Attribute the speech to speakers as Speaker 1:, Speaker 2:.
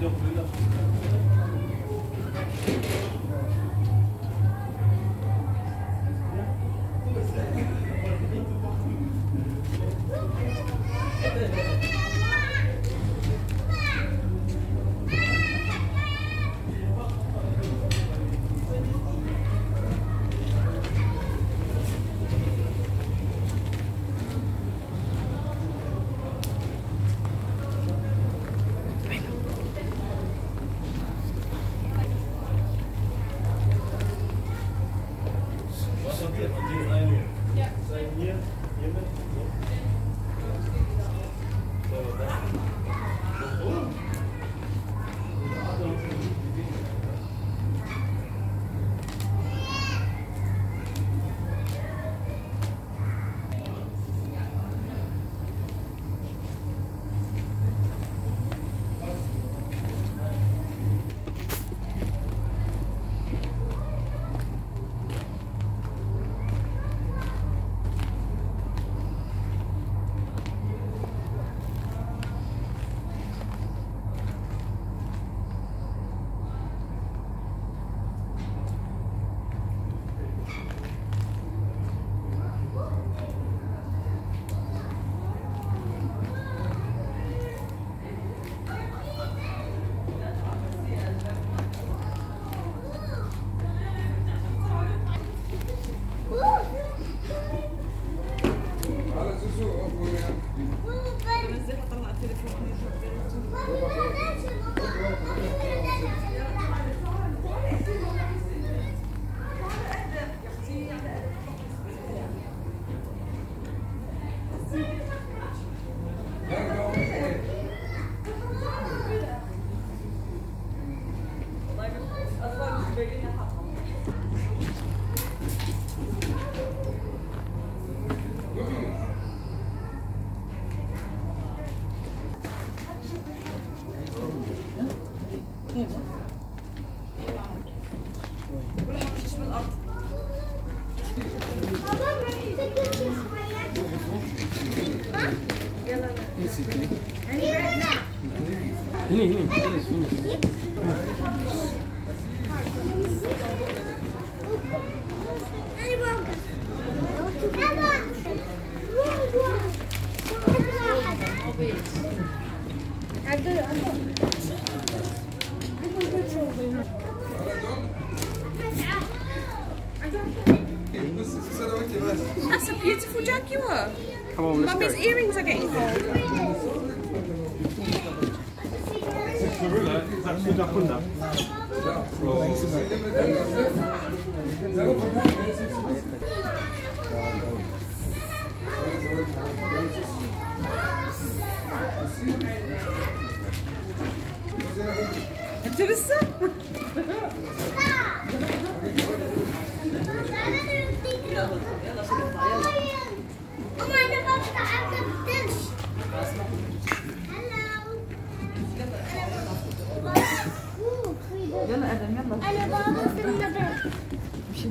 Speaker 1: Thank you. Yes. sini. Ini ini ini sini. Nossa, beautiful de é aqui, ó. Come on, let's Mummy's go. earrings are getting cold. Enteresan. أنا بابا في النبات مشي